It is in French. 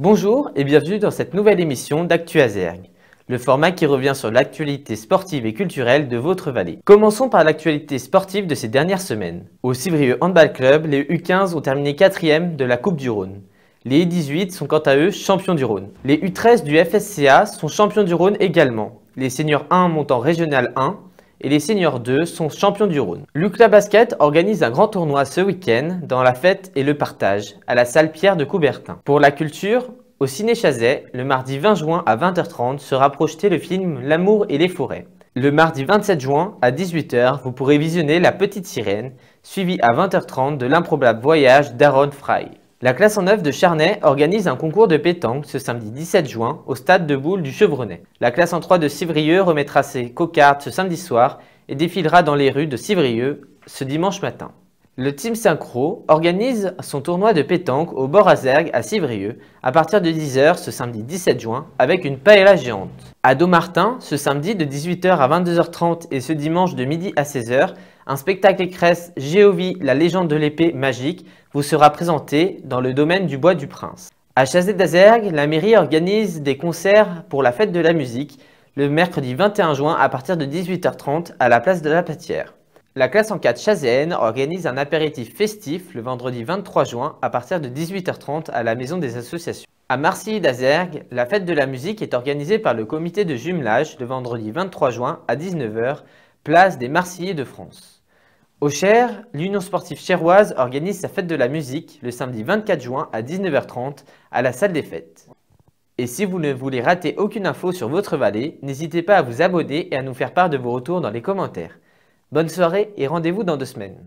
Bonjour et bienvenue dans cette nouvelle émission d'Actu Azergue, le format qui revient sur l'actualité sportive et culturelle de votre vallée. Commençons par l'actualité sportive de ces dernières semaines. Au Civrieux Handball Club, les U15 ont terminé 4 de la Coupe du Rhône. Les U18 sont quant à eux champions du Rhône. Les U13 du FSCA sont champions du Rhône également. Les seniors 1 montent en régional 1 et les seniors 2 sont champions du Rhône. L'UCLA Basket organise un grand tournoi ce week-end dans la fête et le partage à la salle Pierre de Coubertin. Pour la culture, au Ciné Chazet, le mardi 20 juin à 20h30 sera projeté le film L'amour et les forêts. Le mardi 27 juin à 18h, vous pourrez visionner La Petite Sirène, suivi à 20h30 de l'improbable voyage d'Aaron Fry. La classe en 9 de Charnay organise un concours de pétanque ce samedi 17 juin au stade de boule du Chevronnet. La classe en 3 de Civrieux remettra ses cocardes ce samedi soir et défilera dans les rues de Civrieux ce dimanche matin. Le Team Synchro organise son tournoi de pétanque au bord Azergue à Civrieux à partir de 10h ce samedi 17 juin avec une paella géante. À Domartin, ce samedi de 18h à 22h30 et ce dimanche de midi à 16h, un spectacle écresse Géovie, la légende de l'épée magique, vous sera présenté dans le domaine du Bois du Prince. À Chazet d'Azergue, la mairie organise des concerts pour la fête de la musique le mercredi 21 juin à partir de 18h30 à la place de la Patière. La classe en 4 chazéenne organise un apéritif festif le vendredi 23 juin à partir de 18h30 à la Maison des Associations. À Marcilly d'Azergue, la fête de la musique est organisée par le comité de jumelage le vendredi 23 juin à 19h, place des Marseillais de France. Au Cher, l'Union sportive chéroise organise sa fête de la musique le samedi 24 juin à 19h30 à la salle des fêtes. Et si vous ne voulez rater aucune info sur votre vallée, n'hésitez pas à vous abonner et à nous faire part de vos retours dans les commentaires. Bonne soirée et rendez-vous dans deux semaines.